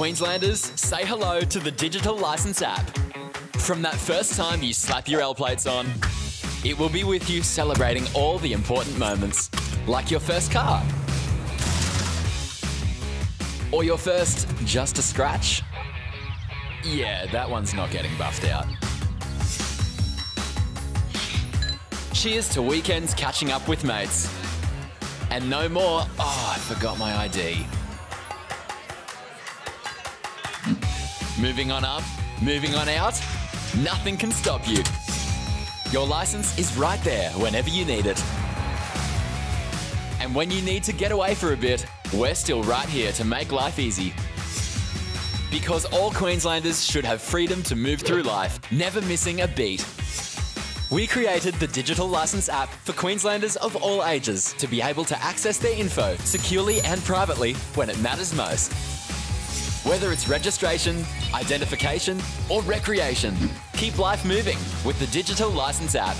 Queenslanders, say hello to the digital license app. From that first time you slap your L plates on, it will be with you celebrating all the important moments, like your first car. Or your first just a scratch. Yeah, that one's not getting buffed out. Cheers to weekends catching up with mates. And no more, oh, I forgot my ID. Moving on up, moving on out, nothing can stop you. Your license is right there whenever you need it. And when you need to get away for a bit, we're still right here to make life easy. Because all Queenslanders should have freedom to move through life, never missing a beat. We created the digital license app for Queenslanders of all ages to be able to access their info securely and privately when it matters most. Whether it's registration, identification, or recreation, keep life moving with the digital license app.